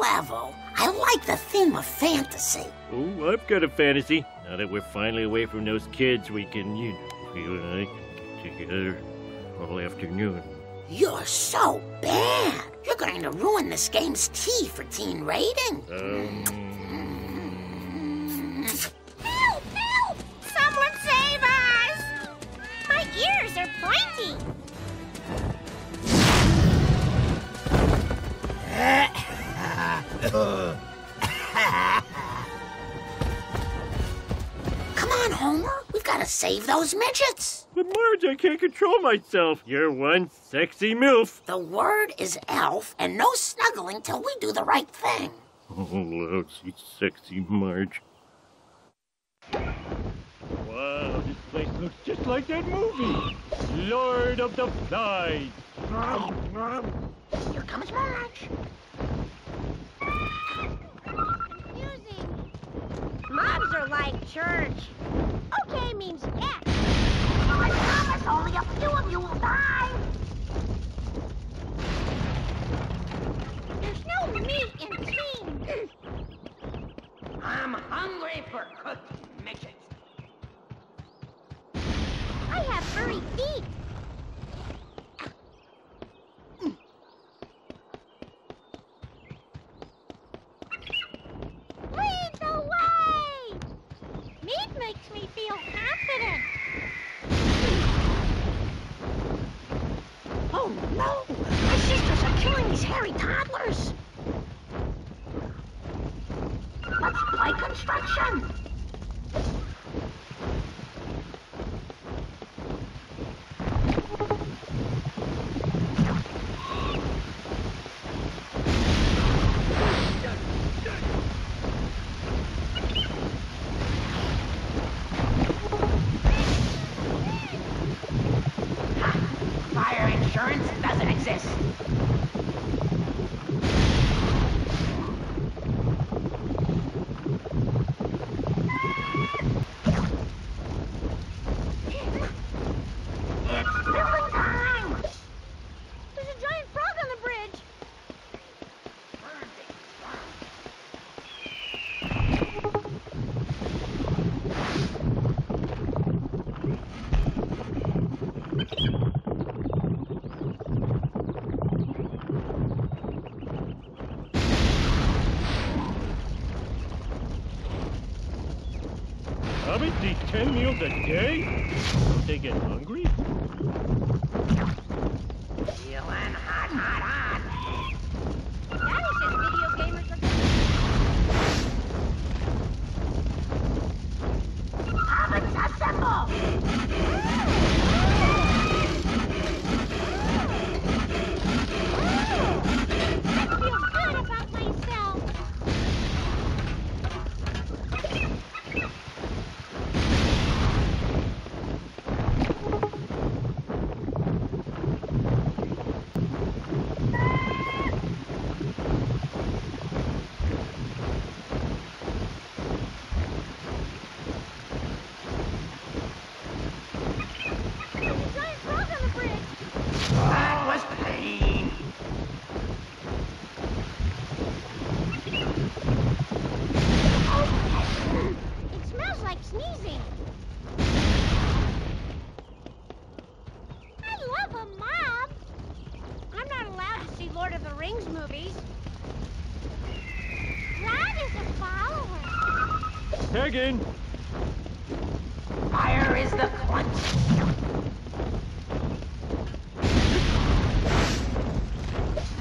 level. I like the theme of fantasy. Oh, I've got a fantasy. Now that we're finally away from those kids, we can, you know, you and I get together all afternoon. You're so bad. You're going to ruin this game's T for teen rating. Um, Help! Help! Someone save us! My ears are pointy. Uh. Come on, Homer. We've got to save those midgets. but Marge, I can't control myself. You're one sexy milf. The word is elf, and no snuggling till we do the right thing. Oh, lousy, sexy Marge. Wow, this place looks just like that movie. Lord of the Flies. Here comes Marge. Confusing. Mobs are like church. Okay means X. Oh, I promise only a few of you will die. There's no meat in teen. I'm hungry for cooking midgets. I have furry feet. Lead the way! Meat makes me feel confident. Oh no! My sisters are killing these hairy toddlers. Let's play construction. Fire insurance doesn't exist. It's building time! There's a giant frog on the bridge. Hobbits eat ten meals a day? Don't they get hungry? Feeling hot, hot, hot. Daddy says video gamers are Hobbits assemble! I feel good about myself. There's a giant frog on the bridge. That was pain. It smells like sneezing. I love a mob. I'm not allowed to see Lord of the Rings movies. That is a follower. Fire is the clutch.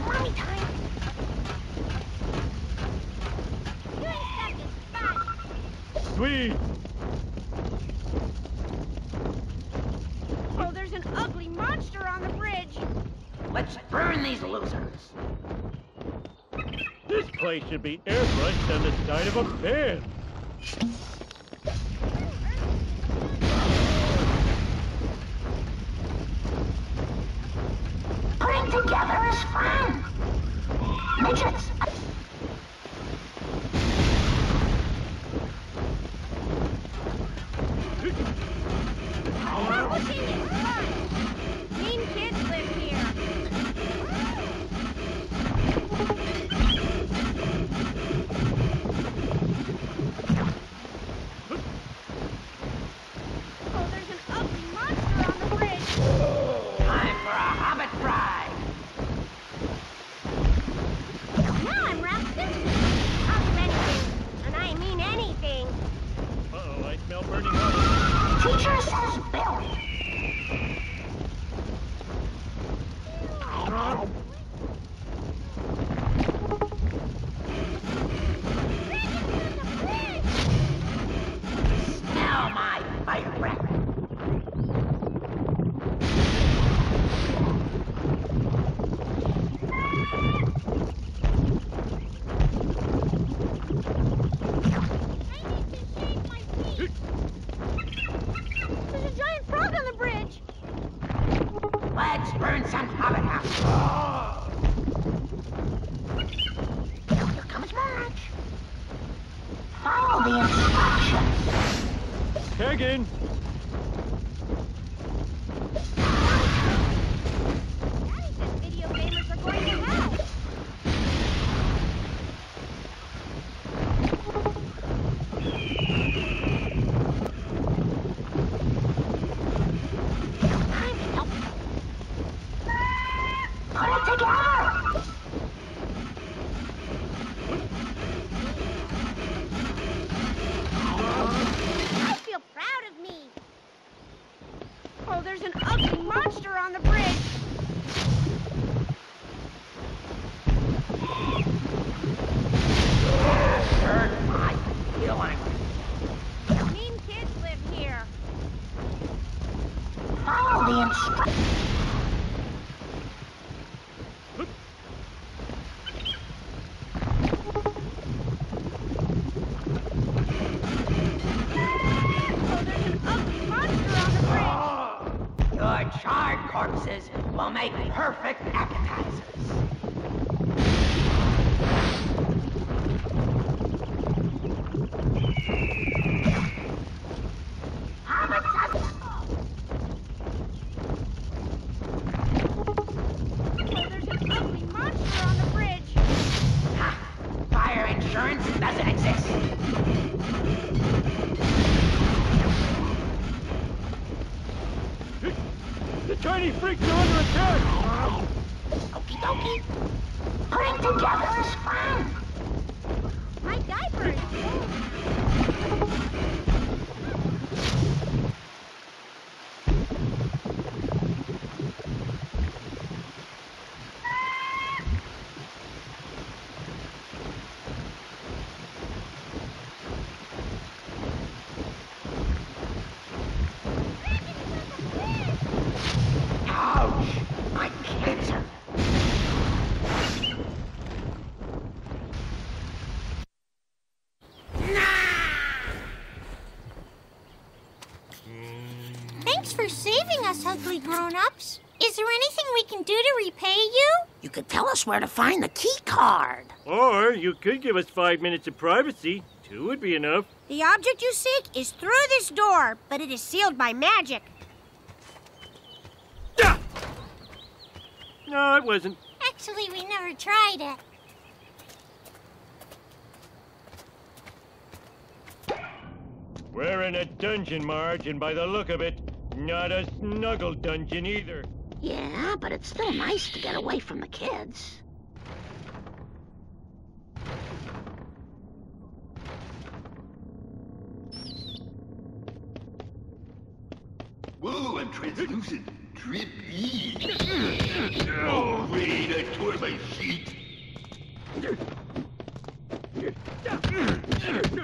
Mommy time. You ain't stuck in spot. Sweet! Oh, there's an ugly monster on the bridge. Let's burn these losers. This place should be airbrushed on the side of a van. Midgets. Tiny freaks are under attack! Okie dokie. Putting together is fun. My diaper is full. Ouch! My cancer. Thanks for saving us, ugly grown-ups. Is there anything we can do you? You could tell us where to find the key card. Or you could give us five minutes of privacy. Two would be enough. The object you seek is through this door, but it is sealed by magic. Ah! No, it wasn't. Actually, we never tried it. We're in a dungeon, Marge, and by the look of it, not a snuggle dungeon either. Yeah, but it's still nice to get away from the kids. Whoa, I'm translucent. Trippy. oh, wait, I tore my sheet.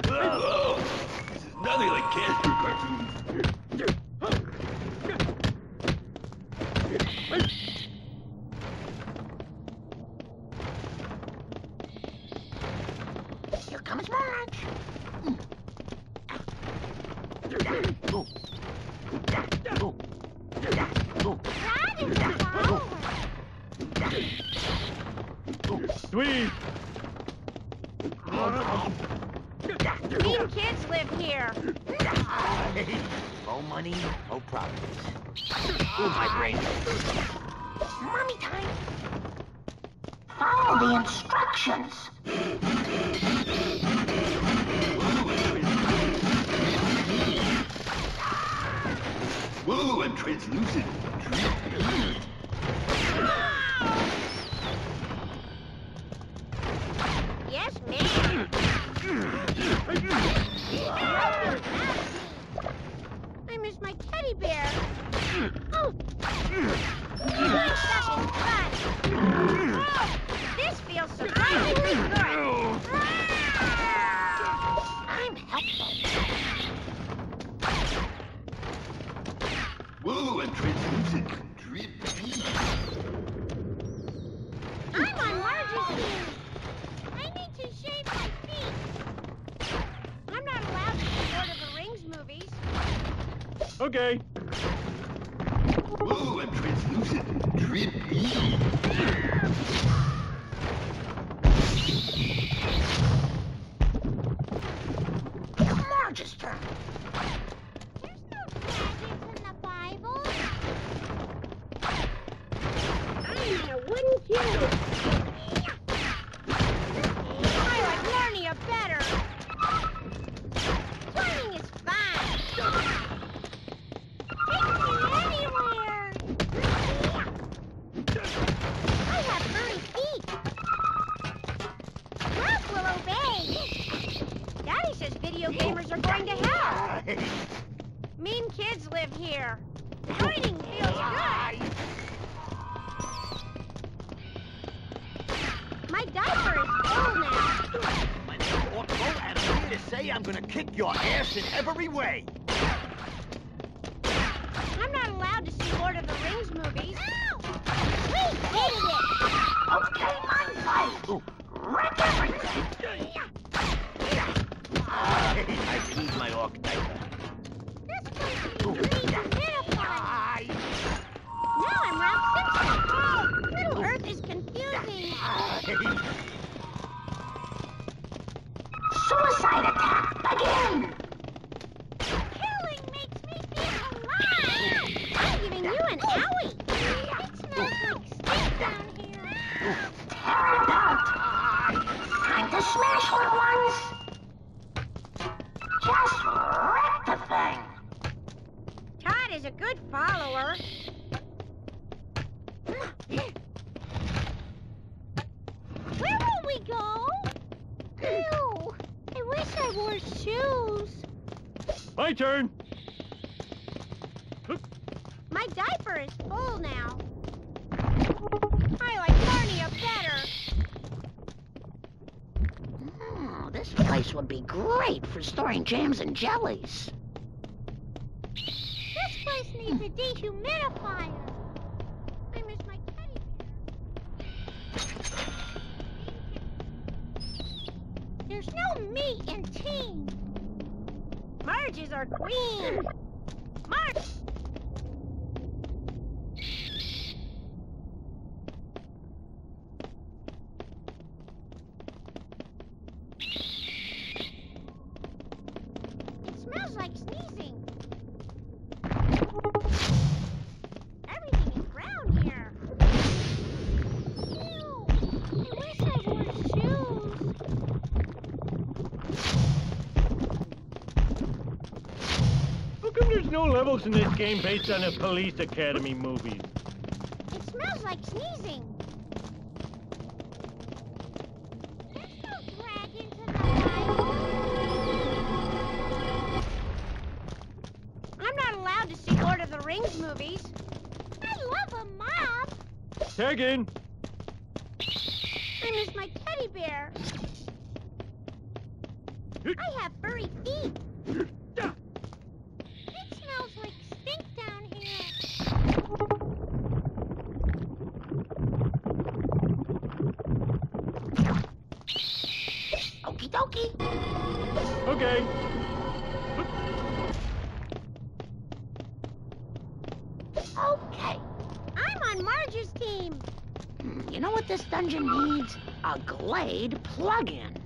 Oh, this is nothing like Casper cartoons. Mean kids live here. No money, no problems. Ooh, my brain. Mommy time. Follow the instructions. Whoa, I'm translucent. Trippy. Yes, ma'am. I miss my teddy bear. Oh. I'm stuck in mud. Oh, this feels surprisingly good. I'm helpful. Whoa, and translucent. Drip. I'm on. I need to shave my feet. I'm not allowed to Lord of the Rings movies. Okay. Video gamers are going to hell. Mean kids live here. Joining feels good. My diaper is full now. My Orko, and I'm to say I'm gonna kick your ass in every way. I'm not allowed to see Lord of the Rings movies. We hated it. Okay, my fight. Wreck everything. I peed my orc diaper. This place is dehumidified. Now I'm Ralph Simpson. Middle Earth is confusing. Suicide attack. Begin. Killing makes me feel alive. I'm giving you an owie. It smells like stink down here. Tear it out. Time to smash little ones. Just wreck the thing. Todd is a good follower. Where will we go? Ew. I wish I wore shoes. My turn. My diaper is full now. I like Narnia better. Hmm, this place would be great for storing jams and jellies. This place needs a dehumidifier. I miss my teddy bear. There's no me in. Marge is our queen. Marge. Levels in this game based on a police academy movie? It smells like sneezing. There's no dragons in the Bible. I'm not allowed to see Lord of the Rings movies. I love a mob. Tag in. I miss my teddy bear. I have furry feet. It smells like stink down here. Okie. Okay. Okay. I'm on Marge's team. Hmm, You know what this dungeon needs? A Glade plug-in.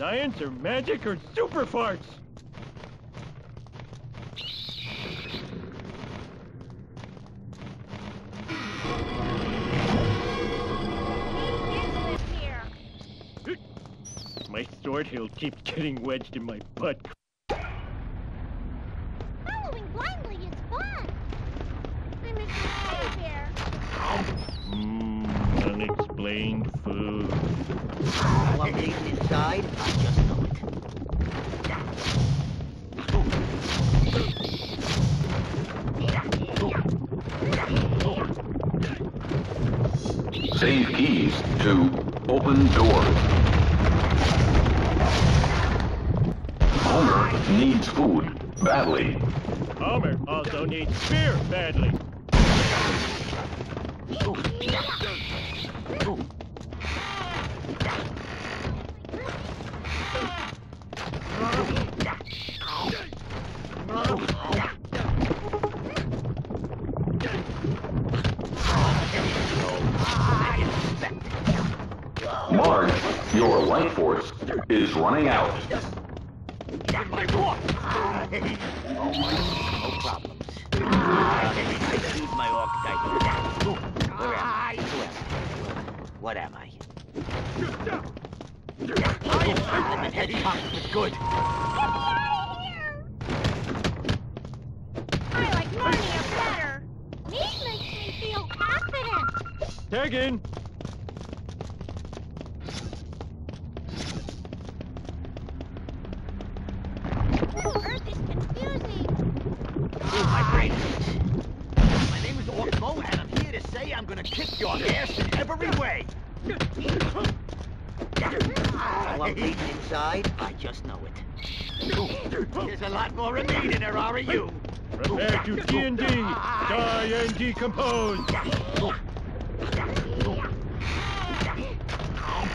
science or magic or super farts. My sword hilt keeps getting wedged in my butt. Also needs badly. Marge, your life force is running out. No oh, problems. Where am I? I? What am in head cocked with good. Get me out of here! I like Narnia better. These makes me feel confident. Tag in. Just know it. There's a lot more of me than there are of you. Prepare to D&D. Die and decompose. No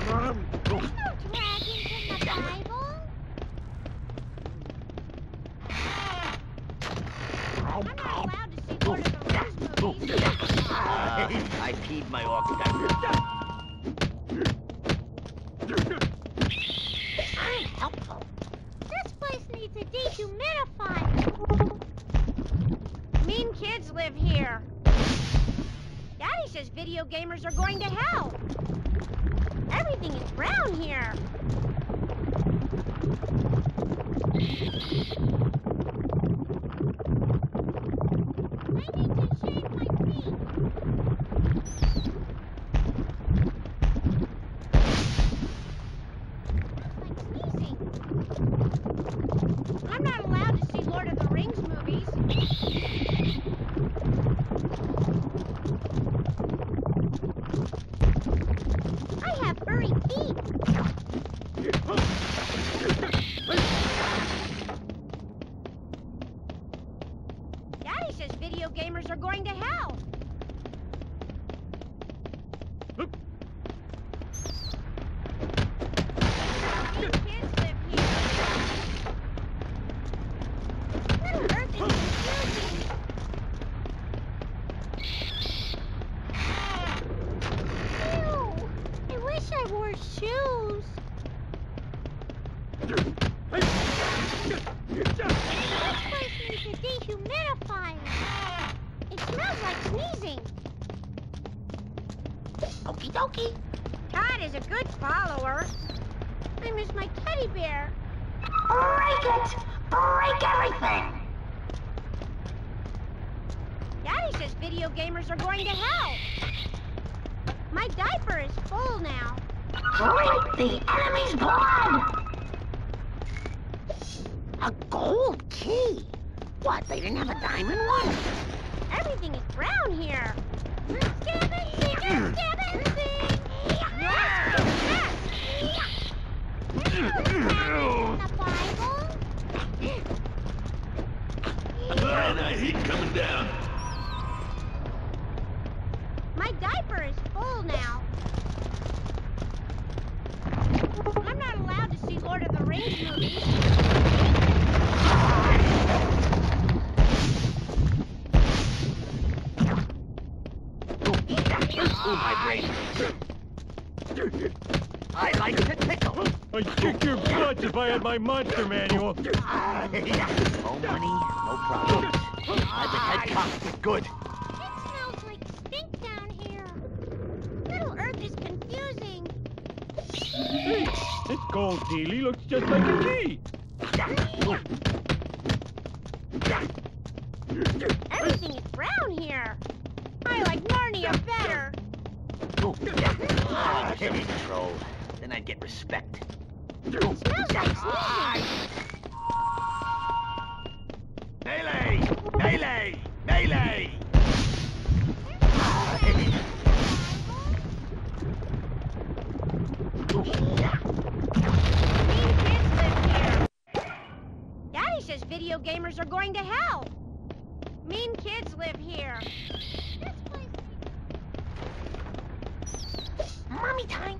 dragons in the dehumidifier. Mean kids live here. Daddy says video gamers are going to hell. Everything is brown here. I need to shave my feet. Like sneezing. I'm not allowed to see Lord of the Rings movies. I have furry feet. Daddy says video gamers are going to hell. These kids live here. Middle Earth is confusing. Ew! I wish I wore shoes. This place needs a dehumidifier. It smells like sneezing. Okie dokie. Todd is a good follower. I miss my teddy bear. Break it! Break everything! Daddy says video gamers are going to hell. My diaper is full now. Drink the enemy's blood! A gold key? What, they didn't have a diamond one? Everything is brown here. Sing, stab and sing. Yes! There's no dragons in the Bible. Man, I hate coming down. My diaper is full now. I'm not allowed to see Lord of the Rings movies. Ooh, my brain. I like to tickle. I'd kick your butt if I had my monster manual. oh, money? No problem. I've been head is Good. Hey, this gold dealie looks just like a key. Everything is brown here. I like Narnia better. Oh, I'd control. Then I'd get respect. Melee! Melee! Melee! Daddy says video gamers are going to hell. Mean kids live here. Mommy time.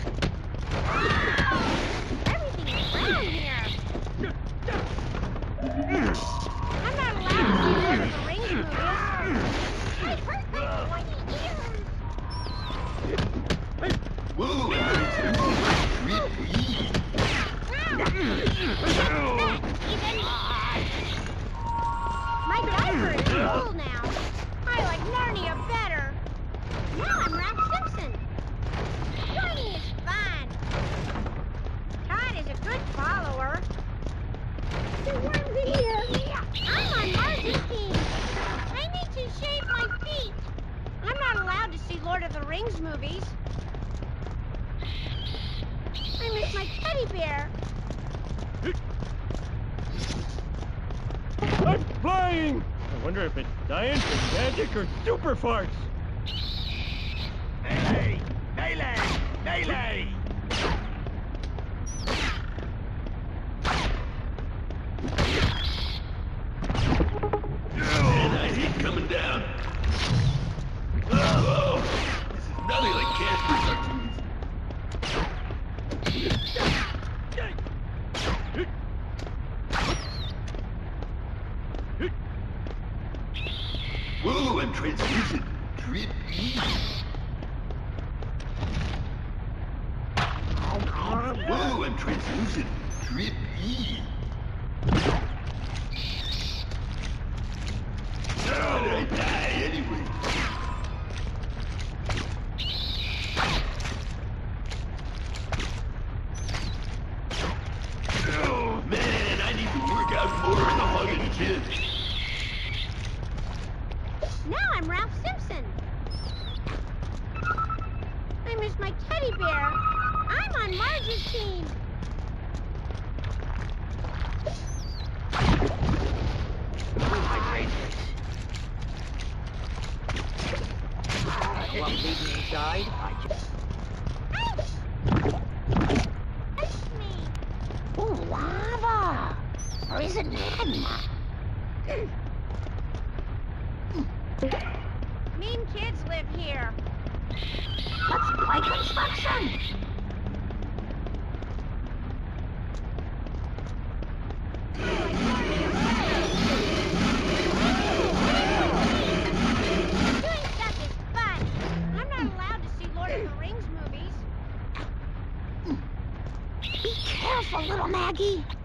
Rings movies. I miss my teddy bear. I'm flying! I wonder if it's science or magic or super farts. Maggie.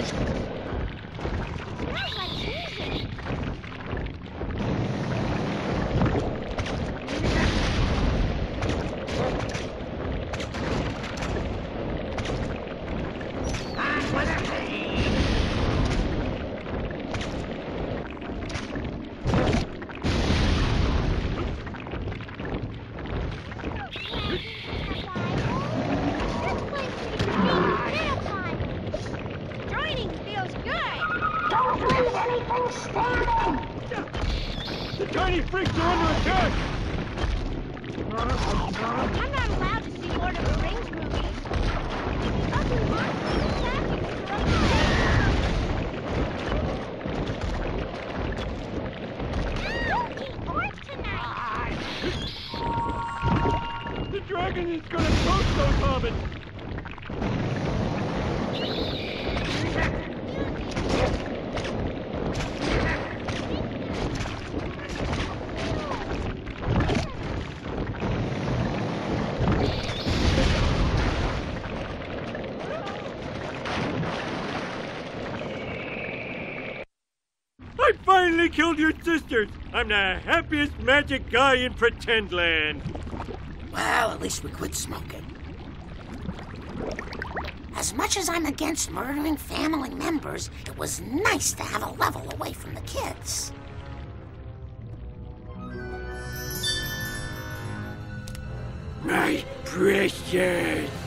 Jake. Gonna toast those hobbits! I finally killed your sisters! I'm the happiest magic guy in Pretendland! Well, at least we quit smoking. As much as I'm against murdering family members, it was nice to have a level away from the kids. My precious!